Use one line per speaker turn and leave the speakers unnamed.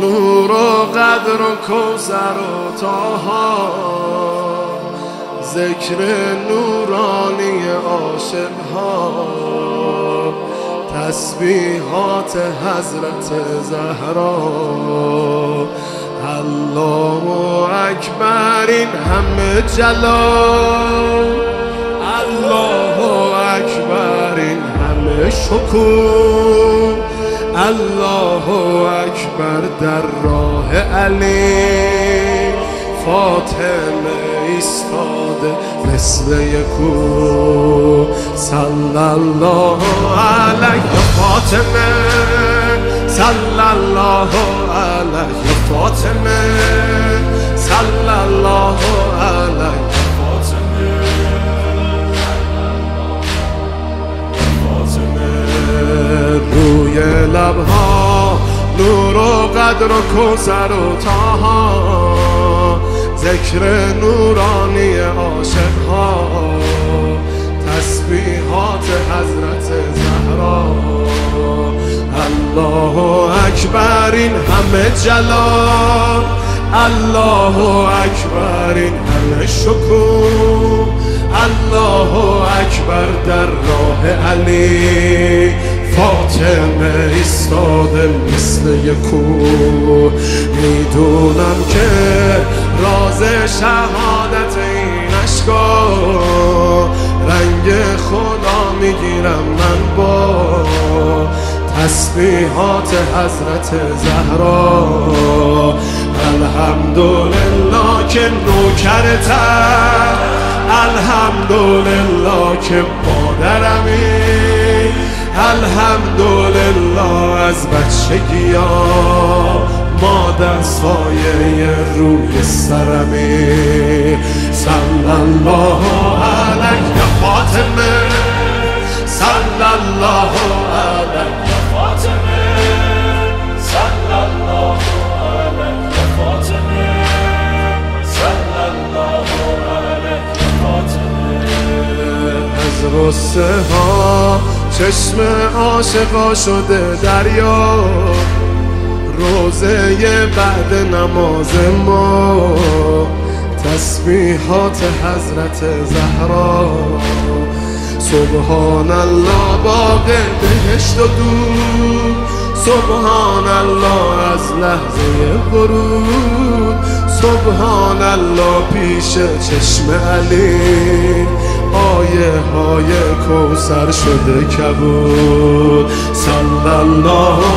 نور و قدر و کوزر و تاها ذکر نورانی عاشق ها تسبیحات حضرت زهرا الله اکبر این همه جلال الله اکبر این همه شکوه. الله اکبر در راه علی. فاطمه ایستاده مثل یکو. صلی الله علیه فاطمه. صلی الله علیه فاطمه. صلی الله لبها نور و قدر و کوسر و تاها. ذکر نورانی عاشق ها تسبیحات حضرت زهرا. الله اکبر این همه جلال الله اکبر این همه شکوه. الله اکبر در راه علی. فاطمه ایستاده مثل یکو می‌دونم که راز شهادت این اشکا. رنگ خدا می‌گیرم من با تسبیحات حضرت زهرا. الحمدلله که نوکرتم الحمدلله که مادرمی. الحمدلله از بچگی ها مادر سایه روی سرمی. صلی الله علیه فاطمه. الله علیه
فاطمه. الله علیه فاطمه الله علیه فاطمه.
از غصه ها چشم عاشقا شده دریا. روزه بعد نماز ما. تسبیحات حضرت زهرا. سبحان الله باغ بهشت و سبحان الله از لحظه ورود سبحان الله پیش چشم علی. آیه های کوسر شده کبود. صلی الله